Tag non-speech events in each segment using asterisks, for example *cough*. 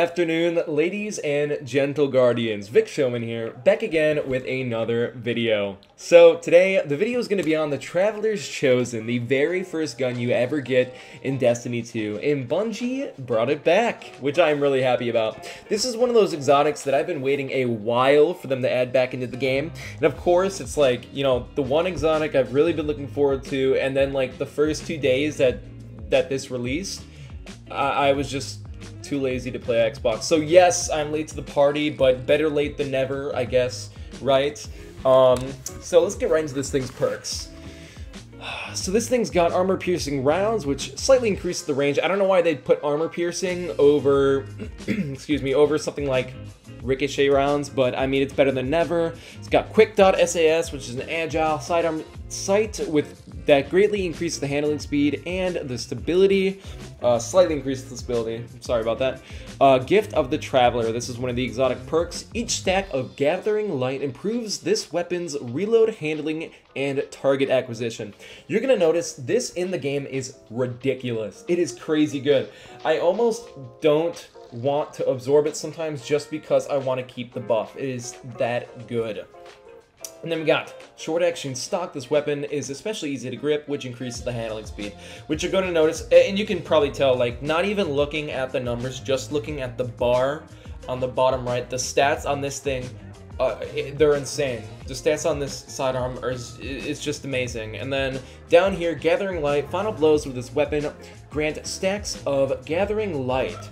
afternoon, ladies and gentle guardians. Vic Shoman here, back again with another video. So today, the video is going to be on the Traveler's Chosen, the very first gun you ever get in Destiny 2, and Bungie brought it back, which I'm really happy about. This is one of those exotics that I've been waiting a while for them to add back into the game, and of course, it's like, you know, the one exotic I've really been looking forward to, and then like the first two days that, that this released, I, I was just too lazy to play Xbox. So yes, I'm late to the party, but better late than never, I guess, right? Um, so let's get right into this thing's perks. *sighs* So this thing's got armor piercing rounds, which slightly increases the range. I don't know why they'd put armor piercing over, *clears throat* excuse me, over something like ricochet rounds, but I mean, it's better than never. It's got quick dot SAS, which is an agile sidearm sight with that greatly increases the handling speed and the stability. Uh, slightly increases the stability. Sorry about that. Uh, Gift of the Traveler. This is one of the exotic perks. Each stack of Gathering Light improves this weapon's reload handling and target acquisition. You're gonna notice this in the game is ridiculous. It is crazy good. I almost don't want to absorb it sometimes just because I want to keep the buff. It is that good. And then we got short action stock. This weapon is especially easy to grip, which increases the handling speed. Which you're going to notice, and you can probably tell, like, not even looking at the numbers, just looking at the bar on the bottom right, the stats on this thing, uh, they're insane. The stats on this sidearm are is just amazing. And then down here, Gathering Light, final blows with this weapon grant stacks of Gathering Light.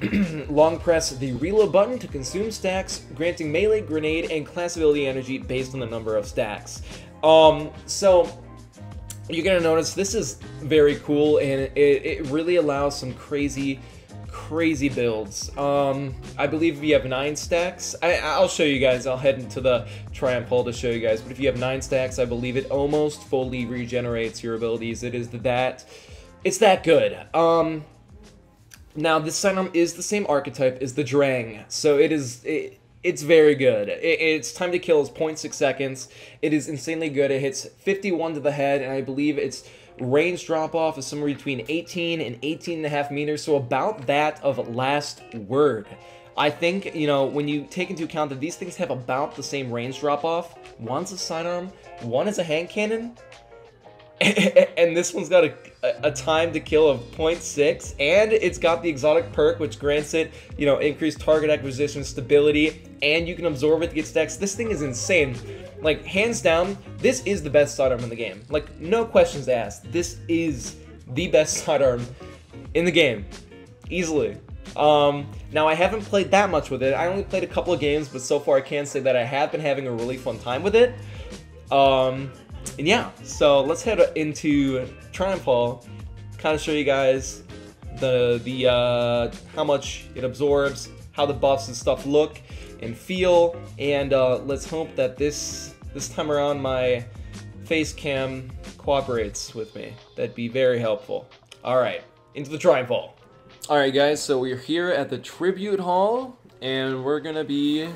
*clears throat* Long press the reload button to consume stacks, granting melee, grenade, and class ability energy based on the number of stacks. Um, so you're gonna notice this is very cool and it, it really allows some crazy crazy builds. Um i believe if you have nine stacks I, i'll show you guys i'll head into the triumph hall to show you guys but if you have nine stacks i believe it almost fully regenerates your abilities. It is that it's that good. Um now, this sidearm is the same archetype as the Drang, so it is... It, it's very good. It, its time to kill is 0.6 seconds. It is insanely good. It hits 51 to the head, and I believe its range drop-off is somewhere between 18 and 18 and a half meters, so about that of Last Word. I think, you know, when you take into account that these things have about the same range drop-off, one's a sidearm, one is a hand cannon, *laughs* and this one's got a, a time to kill of 0.6 and it's got the exotic perk which grants it you know increased target acquisition stability and you can absorb it to get stacks. This thing is insane. Like hands down this is the best sidearm in the game. Like no questions asked. This is the best *laughs* sidearm in the game. Easily. Um, now I haven't played that much with it. I only played a couple of games but so far I can say that I have been having a really fun time with it. Um, and yeah, so let's head into Triumph Hall, kind of show you guys the the uh, how much it absorbs, how the buffs and stuff look and feel, and uh, let's hope that this this time around my face cam cooperates with me. That'd be very helpful. All right, into the Triumph Hall. All right, guys, so we're here at the Tribute Hall, and we're gonna be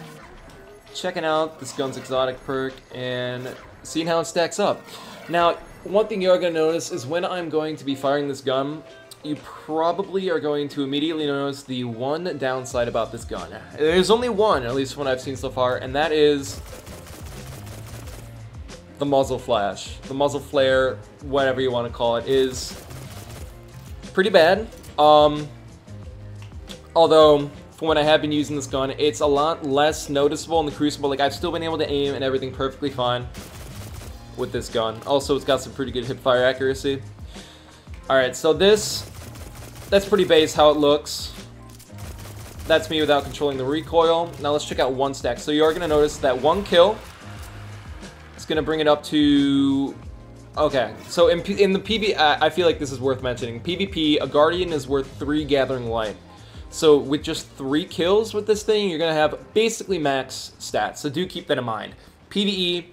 checking out this gun's exotic perk and seeing how it stacks up. Now, one thing you are going to notice is when I'm going to be firing this gun, you probably are going to immediately notice the one downside about this gun. There's only one, at least one I've seen so far, and that is the muzzle flash. The muzzle flare, whatever you want to call it, is pretty bad. Um, although, from when I have been using this gun, it's a lot less noticeable in the Crucible. Like, I've still been able to aim and everything perfectly fine with this gun. Also, it's got some pretty good hip fire accuracy. Alright, so this, that's pretty base how it looks. That's me without controlling the recoil. Now let's check out one stack. So you are going to notice that one kill is going to bring it up to... Okay, so in, P in the PV, I feel like this is worth mentioning. PvP, a Guardian is worth 3 Gathering Light. So with just 3 kills with this thing, you're going to have basically max stats. So do keep that in mind. PvE,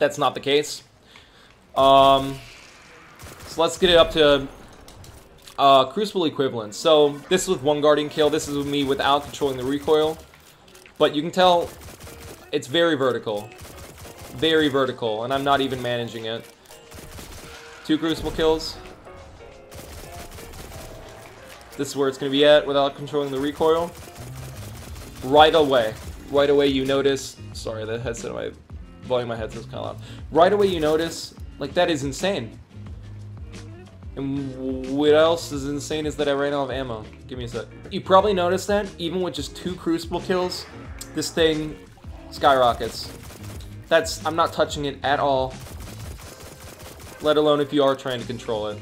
that's not the case. Um, so let's get it up to uh, Crucible equivalent. So this is with one Guardian kill. This is with me without controlling the recoil. But you can tell it's very vertical. Very vertical, and I'm not even managing it. Two Crucible kills. This is where it's going to be at without controlling the recoil. Right away. Right away you notice... Sorry, the headset, my volume my headset's kind of loud. Right away you notice, like, that is insane. And what else is insane is that I ran out of ammo. Give me a sec. You probably noticed that, even with just two Crucible kills, this thing skyrockets. That's, I'm not touching it at all. Let alone if you are trying to control it.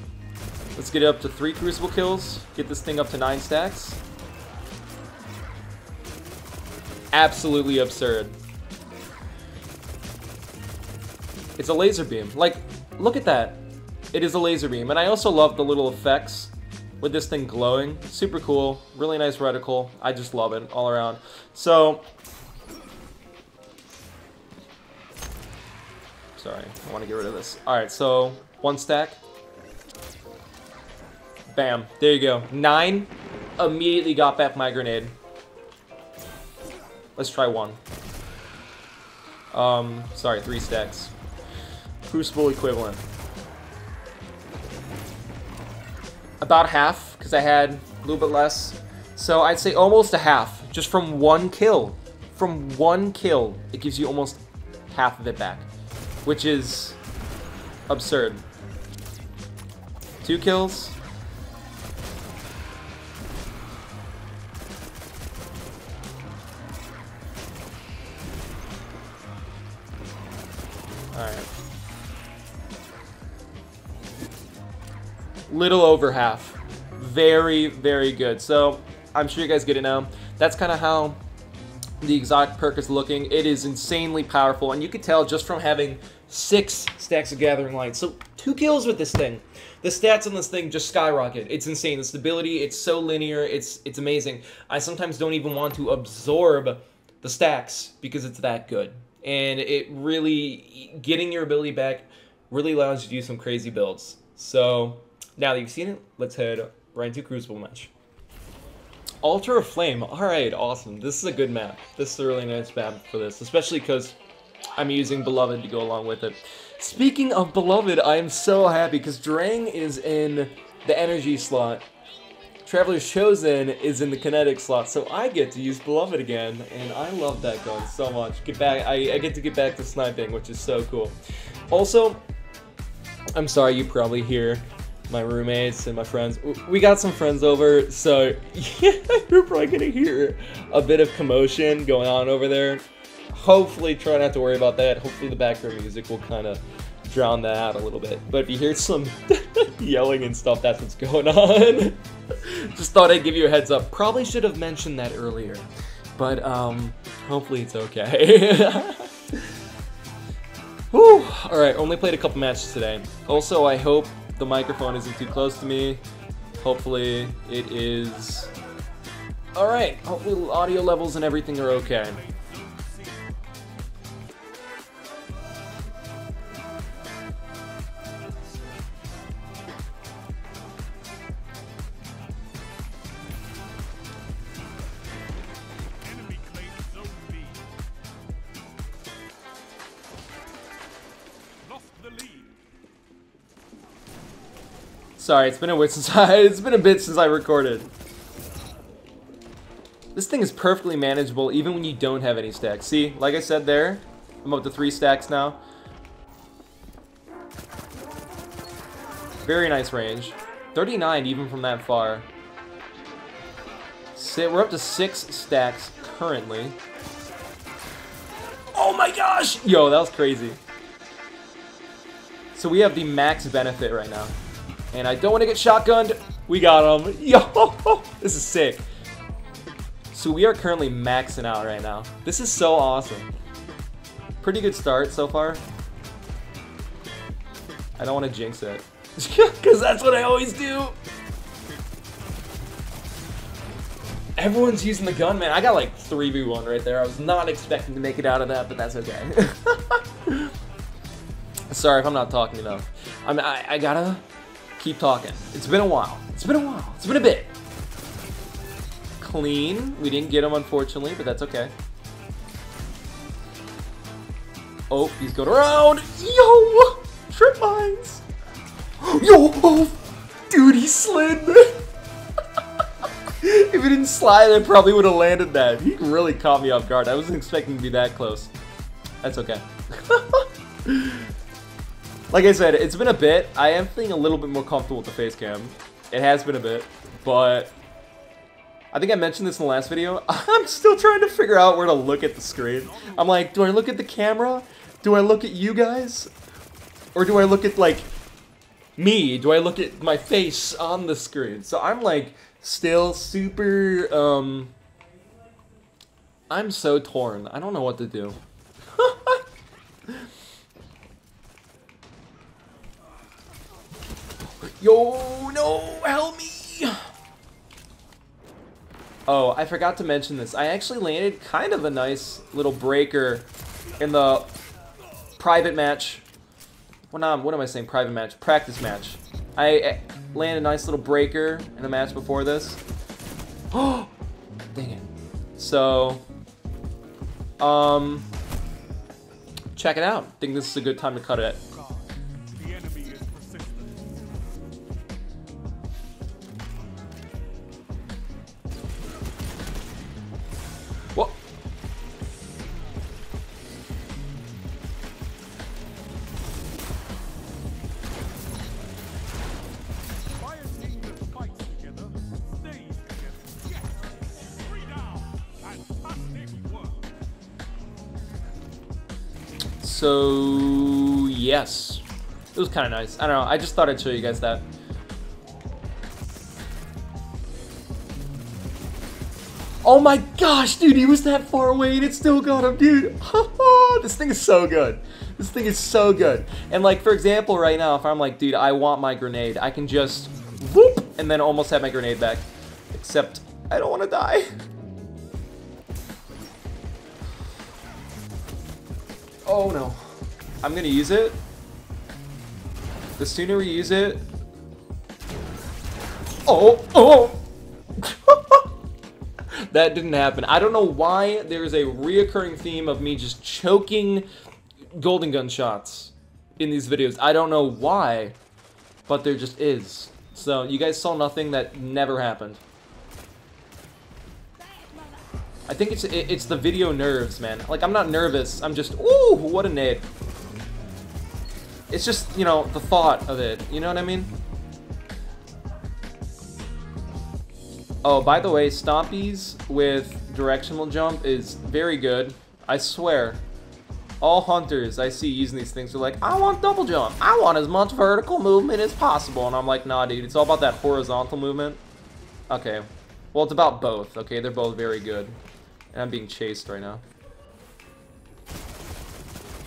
Let's get it up to three Crucible kills. Get this thing up to nine stacks. Absolutely absurd. It's a laser beam. Like, look at that. It is a laser beam. And I also love the little effects with this thing glowing. Super cool. Really nice reticle. I just love it all around. So, sorry. I want to get rid of this. Alright, so one stack. Bam. There you go. Nine. Immediately got back my grenade. Let's try one. Um, sorry, three stacks. Crucible equivalent. About half, because I had a little bit less. So I'd say almost a half, just from one kill. From one kill, it gives you almost half of it back, which is absurd. Two kills. Little over half. Very, very good. So, I'm sure you guys get it now. That's kind of how the exotic perk is looking. It is insanely powerful, and you can tell just from having six stacks of Gathering Light. So, two kills with this thing. The stats on this thing just skyrocket. It's insane. The stability, it's so linear. It's it's amazing. I sometimes don't even want to absorb the stacks because it's that good and it really getting your ability back really allows you to do some crazy builds. So now that you've seen it, let's head right into Crucible match. Altar of Flame. Alright, awesome. This is a good map. This is a really nice map for this, especially because I'm using Beloved to go along with it. Speaking of Beloved, I am so happy because Drang is in the energy slot Traveler's Chosen is in the kinetic slot, so I get to use Beloved again, and I love that gun so much. Get back, I, I get to get back to sniping, which is so cool. Also, I'm sorry you probably hear my roommates and my friends. We got some friends over, so *laughs* yeah, you're probably gonna hear a bit of commotion going on over there. Hopefully, try not to worry about that. Hopefully, the background music will kind of drown that out a little bit. But if you hear some *laughs* yelling and stuff, that's what's going on. *laughs* Just thought I'd give you a heads up. Probably should have mentioned that earlier. But um, hopefully it's okay. Whew. Alright, only played a couple matches today. Also, I hope the microphone isn't too close to me. Hopefully it is... Alright, hopefully audio levels and everything are okay. Sorry, it's been a bit *laughs* since I it's been a bit since I recorded. This thing is perfectly manageable even when you don't have any stacks. See, like I said there, I'm up to three stacks now. Very nice range. 39 even from that far. we're up to six stacks currently. Oh my gosh! Yo, that was crazy. So we have the max benefit right now. And I don't want to get shotgunned. We got him. *laughs* Yo, this is sick. So we are currently maxing out right now. This is so awesome. Pretty good start so far. I don't want to jinx it. *laughs* Because that's what I always do. Everyone's using the gun, man. I got like 3v1 right there. I was not expecting to make it out of that, but that's okay. *laughs* Sorry if I'm not talking enough. I mean, I, I gotta keep talking. It's been a while. It's been a while. It's been a bit. Clean. We didn't get him, unfortunately, but that's okay. Oh, he's going around. Yo! Trip mines. Yo! Oh, dude, he slid. *laughs* If he didn't slide, I probably would have landed that. He really caught me off guard. I wasn't expecting to be that close. That's okay. *laughs* like I said, it's been a bit. I am feeling a little bit more comfortable with the face cam. It has been a bit, but I think I mentioned this in the last video. *laughs* I'm still trying to figure out where to look at the screen. I'm like, do I look at the camera? Do I look at you guys? Or do I look at, like, me? Do I look at my face on the screen? So I'm, like, still super, um... I'm so torn. I don't know what to do. *laughs* Yo, no, help me! Oh, I forgot to mention this. I actually landed kind of a nice little breaker in the private match. Well, no, what am I saying? Private match. Practice match. I landed a nice little breaker in the match before this. Oh, *gasps* dang it. So, um, check it out. Think this is a good time to cut it. So, yes. It was kind of nice. I don't know. I just thought I'd show you guys that. Oh my gosh, dude, he was that far away and it still got him, dude. *laughs* this thing is so good. This thing is so good. And like, for example, right now, if I'm like, dude, I want my grenade, I can just whoop and then almost have my grenade back. Except, I don't want to die. *laughs* Oh no. I'm gonna use it. The sooner we use it... Oh! Oh! *laughs* that didn't happen. I don't know why there's a reoccurring theme of me just choking golden gun shots in these videos. I don't know why, but there just is. So you guys saw nothing that never happened. I think it's it's the video nerves, man. Like, I'm not nervous. I'm just, ooh, what a nade. It's just, you know, the thought of it. You know what I mean? Oh, by the way, Stompies with directional jump is very good. I swear. All hunters I see using these things are like, I want double jump. I want as much vertical movement as possible. And I'm like, nah, dude, it's all about that horizontal movement. Okay. Well, it's about both, okay? They're both very good. And I'm being chased right now.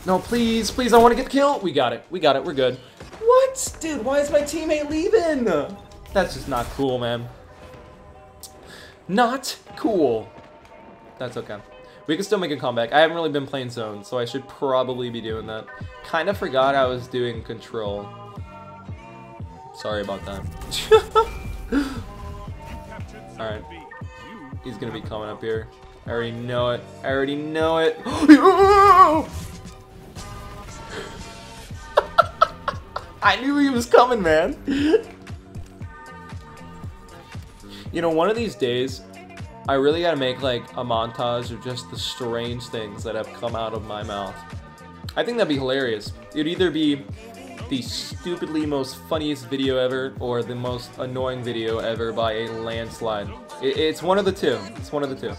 No, please, please, I want to get the kill. We got it. We got it. We're good. What? Dude, why is my teammate leaving? That's just not cool, man. Not cool. That's okay. We can still make a comeback. I haven't really been playing zone, so I should probably be doing that. Kind of forgot I was doing control. Sorry about that. *laughs* Alright. He's gonna be coming up here. I already know it. I already know it. *gasps* *laughs* I knew he was coming, man. you know, one of these days, I really gotta make like a montage of just the strange things that have come out of my mouth. I think that'd be hilarious. It'd either be the stupidly most funniest video ever or the most annoying video ever by a landslide. it's one of the two. It's one of the two.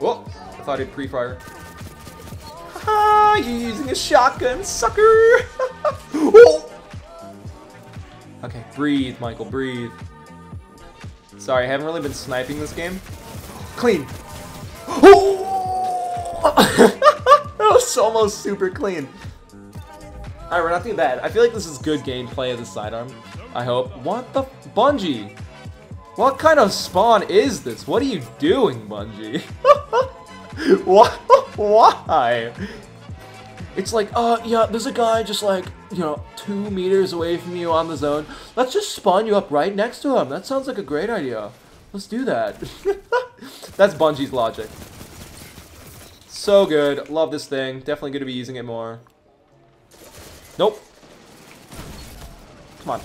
Whoa! I thought he'd pre-fire. Ha! You're using a shotgun, sucker! *laughs* Okay, breathe, Michael, breathe. Sorry, I haven't really been sniping this game. Clean. Oh! *laughs* that was almost super clean. Alright, we're not too bad. I feel like this is good gameplay of the sidearm. I hope. What the? Bungie! What kind of spawn is this? What are you doing, Bungie? *laughs* Why? Why? It's like, uh, yeah, there's a guy just like, you know, two meters away from you on the zone. Let's just spawn you up right next to him. That sounds like a great idea. Let's do that. *laughs* That's Bungie's logic. So good. Love this thing. Definitely going to be using it more. Nope. Come on.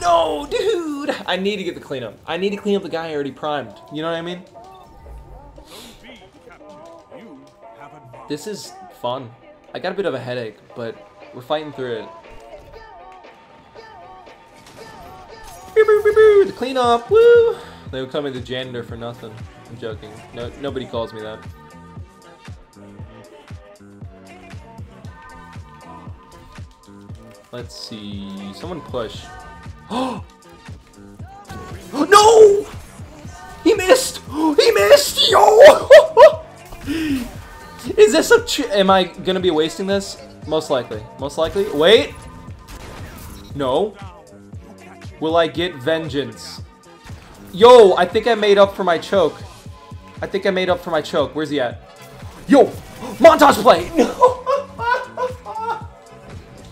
No, dude! I need to get the cleanup. I need to clean up the guy I already primed. You know what I mean? This is fun. I got a bit of a headache, but we're fighting through it. The cleanup, woo! They would call me the janitor for nothing. I'm joking. No, nobody calls me that. Let's see. Someone push. Oh! *gasps* no! He missed! He missed! Yo! *laughs* Is this a... Am I gonna be wasting this? Most likely. Most likely. Wait! No. Will I get vengeance? Yo, I think I made up for my choke. I think I made up for my choke. Where's he at? Yo! *gasps* Montage play! No!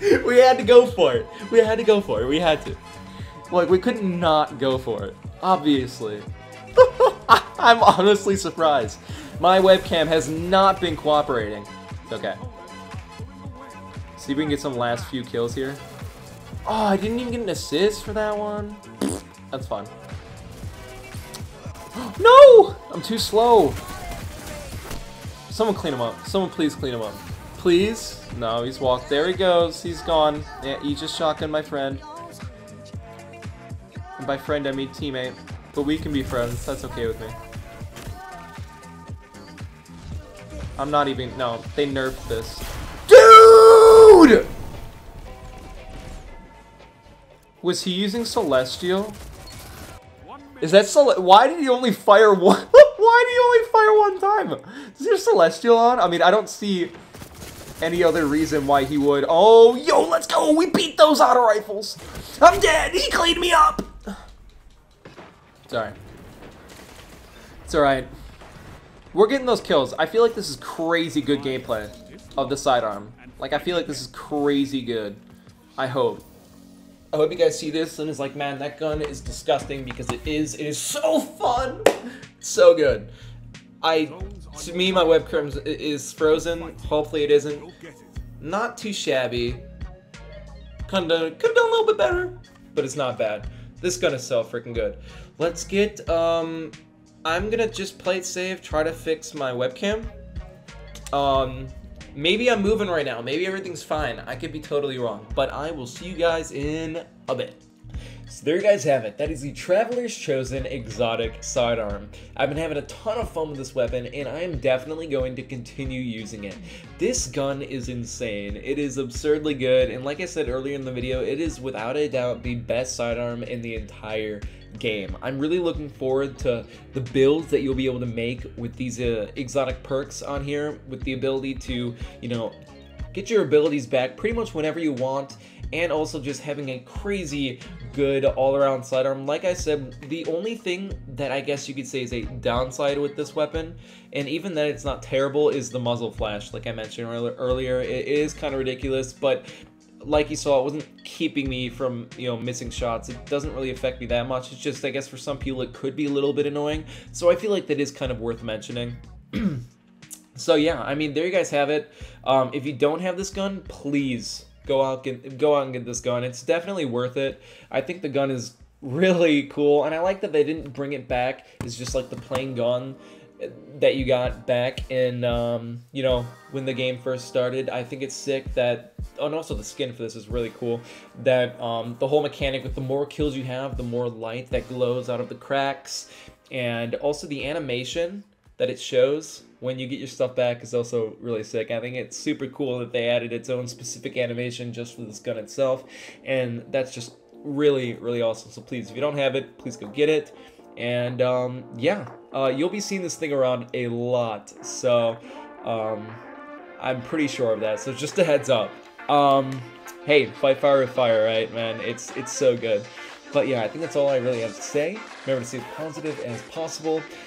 *laughs* we had to go for it. We had to go for it. We had to. Like, we could not go for it. Obviously. *laughs* I'm honestly surprised. My webcam has not been cooperating. Okay. See if we can get some last few kills here. Oh, I didn't even get an assist for that one. That's fine. *gasps* no! I'm too slow. Someone clean him up. Someone please clean him up. Please? No, he's walked. There he goes. He's gone. Yeah, he just shotgun my friend. By friend, I mean teammate. But we can be friends. That's okay with me. I'm not even... No, they nerfed this. Dude! Was he using Celestial? Is that Cel Why did he only fire one? *laughs* Why did he only fire one time? Is there Celestial on? I mean, I don't see any other reason why he would. Oh, yo, let's go. We beat those auto rifles. I'm dead. He cleaned me up. Sorry. It's alright. We're getting those kills. I feel like this is crazy good gameplay of the sidearm. Like, I feel like this is crazy good. I hope. I hope you guys see this and is like, man, that gun is disgusting because it is. It is so fun. so good. I, to me, my webcam is frozen. Hopefully it isn't. Not too shabby. Could have done a little bit better, but it's not bad. This gonna so freaking good. Let's get, um, I'm gonna just play it safe, try to fix my webcam. Um, maybe I'm moving right now. Maybe everything's fine. I could be totally wrong. But I will see you guys in a bit. So there you guys have it. That is the Traveler's Chosen Exotic Sidearm. I've been having a ton of fun with this weapon, and I am definitely going to continue using it. This gun is insane. It is absurdly good, and like I said earlier in the video, it is without a doubt the best sidearm in the entire game. I'm really looking forward to the builds that you'll be able to make with these uh, exotic perks on here, with the ability to, you know, get your abilities back pretty much whenever you want and also just having a crazy good all-around sidearm. Like I said, the only thing that I guess you could say is a downside with this weapon, and even that it's not terrible, is the muzzle flash. Like I mentioned earlier, it is kind of ridiculous, but like you saw, it wasn't keeping me from, you know, missing shots. It doesn't really affect me that much. It's just, I guess, for some people, it could be a little bit annoying. So I feel like that is kind of worth mentioning. *clears throat* so yeah, I mean, there you guys have it. Um, if you don't have this gun, please go out get go out and get this gun. It's definitely worth it. I think the gun is really cool, and I like that they didn't bring it back. It's just like the plain gun that you got back in um, you know when the game first started. I think it's sick that oh, and also the skin for this is really cool. That um, the whole mechanic with the more kills you have, the more light that glows out of the cracks, and also the animation that it shows when you get your stuff back is also really sick. I think it's super cool that they added its own specific animation just for this gun itself, and that's just really, really awesome. So please, if you don't have it, please go get it. And um, yeah, uh, you'll be seeing this thing around a lot. So um, I'm pretty sure of that. So just a heads up. Um, hey, fight fire with fire, right, man? It's it's so good. But yeah, I think that's all I really have to say. Remember to stay as positive as possible,